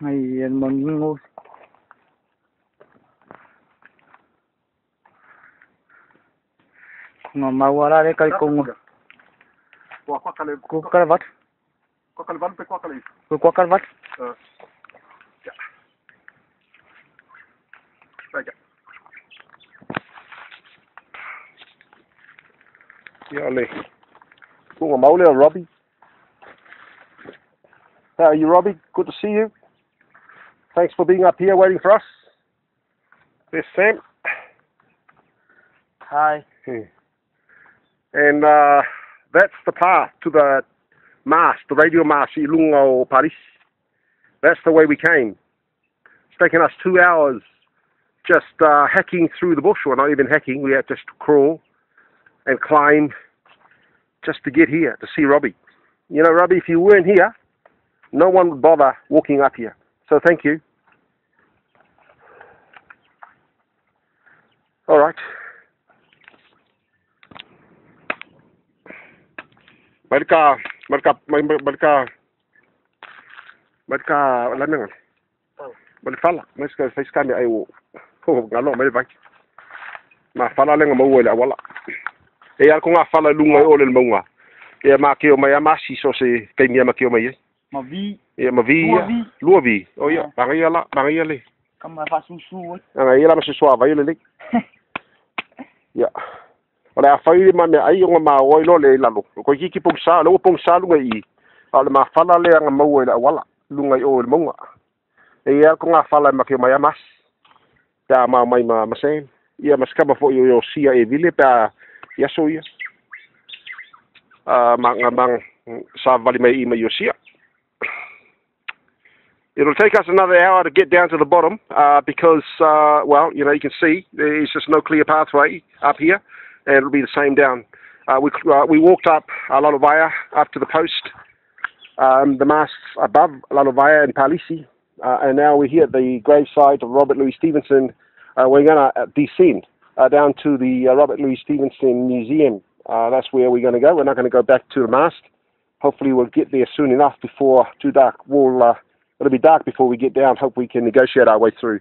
Mày mừng ngu ngon mà qua ra đây cây cùng Qua qua cây Qua cây vắt? Qua cây vắt Qua cây vắt? Qua vắt Ờ Dạ Dạ Dạ Cũng có lên Robbie How are you, Robbie? Good to see you. Thanks for being up here waiting for us. There's Sam. Hi. And uh, that's the path to the mast, the radio mast, Ilungo Paris. That's the way we came. It's taken us two hours just uh, hacking through the bush, or not even hacking, we had just to crawl and climb just to get here to see Robbie. You know, Robbie, if you weren't here, no one would bother walking up here. So thank you. All right. Mereka, mereka, mereka, mereka, mo Mereka fala, mereka face kami ay wo. Oh, ngalo may ba? Ma fala lang mo wala eh, wala. E al ko nga fala lunga o le mo nga. E ma ke o mai amasi so se kai mi ma ke o mai. Mavi. E ma vi. Luavi. Luavi. O ya, bangia la, bangia le. Kama fa susu. Nga ila ma se so vai le le. Ya. Ora fai ma me ai nga ma o lo le lalo. Ko ki ki pung sa, lo pung sa lunga i. Ala ma fala le nga mo wala wala. Lunga o le mo nga. E ia ko nga fala ma ke mai amas. Ta ma mai ma ma sen. Ia mas kama fo yo yo sia e vile pa ia so ia. Ah ma nga mang sa vali mai i ma yo sia. It'll take us another hour to get down to the bottom uh, because, uh, well, you know, you can see there's just no clear pathway up here, and it'll be the same down. Uh, we uh, we walked up a Lalovaea up to the post, um, the masts above Lalovaea and Palisi, uh, and now we're here at the gravesite of Robert Louis Stevenson. Uh, we're going to descend down to the Robert Louis Stevenson Museum. That's where we're going to go. We're not going to go back to the mast. Hopefully, we'll get there soon enough before too dark. We'll it'll be dark before we get down. Hope we can negotiate our way through.